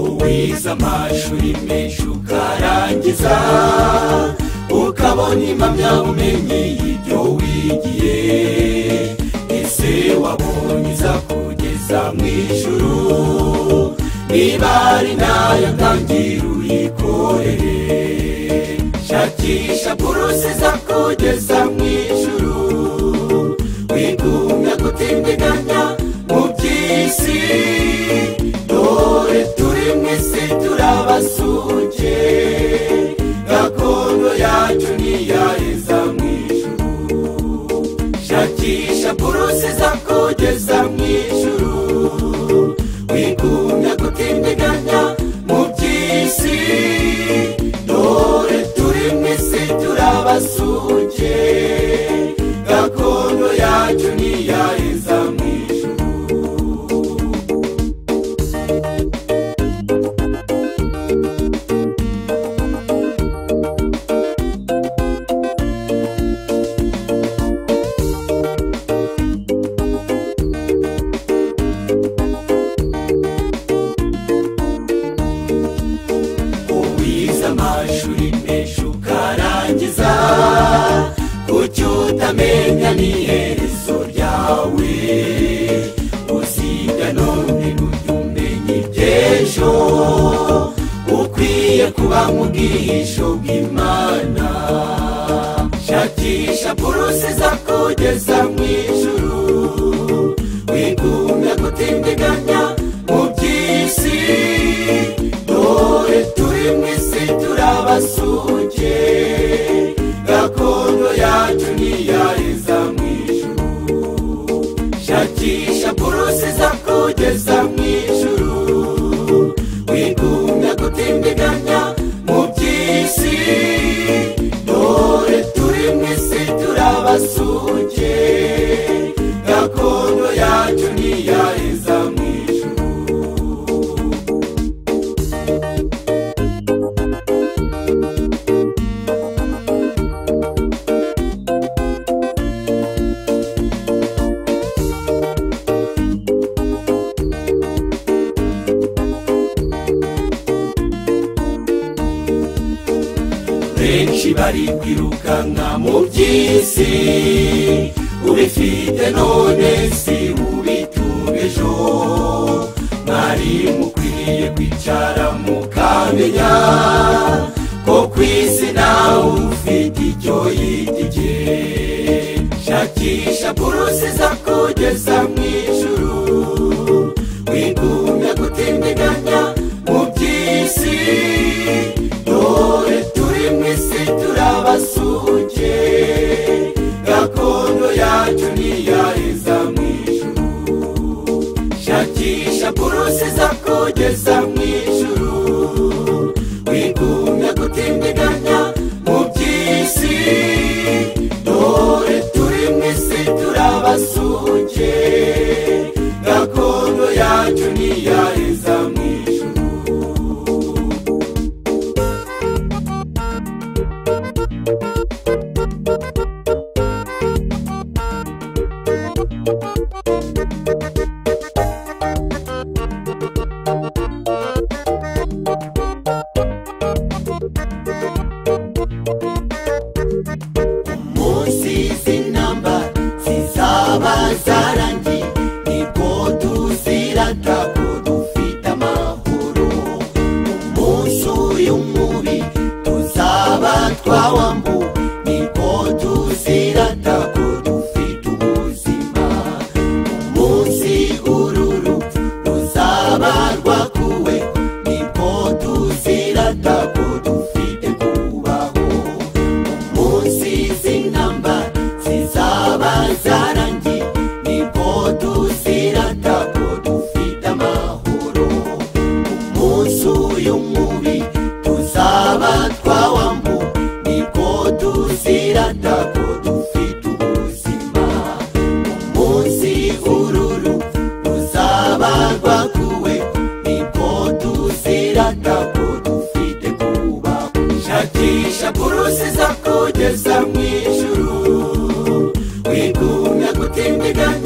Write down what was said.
uwize amashuri menshi ukarangiza ukabona impamyabumenyi y'ibyo wigiye. Ese wabonye izakugeza mu ijuru? Niba ari na yo ntangira uyikorere. Shakisha buruse izakugeza mu ukwiye kuba mu bwihisho bw'imana shakisha burusi za kugeza mu ijuru wigumya gutindiganya mu by'isi dore turi mu isi turabasuke gakondo yacu niyaheza mu ijuru shakisha burusi za kugeza mu ijuru wigumya gutindiganya dore turi mu isi turabasuke benshi bari kwirukanka mu by'isi. Ubifite none si ubitunga ejo. Mwari mukwiriye kwicara mukamenya ko ku isi nawe ufite icyo yitike shakisha burusi za kugeza mu ijuru wigumya gutindiganya mu by'isi. Dore turi mu isi turabasuke gakondo yacu niyaheza mu ijuru. munsi um morri. kugeza mu ijuru wigumya gutindiganya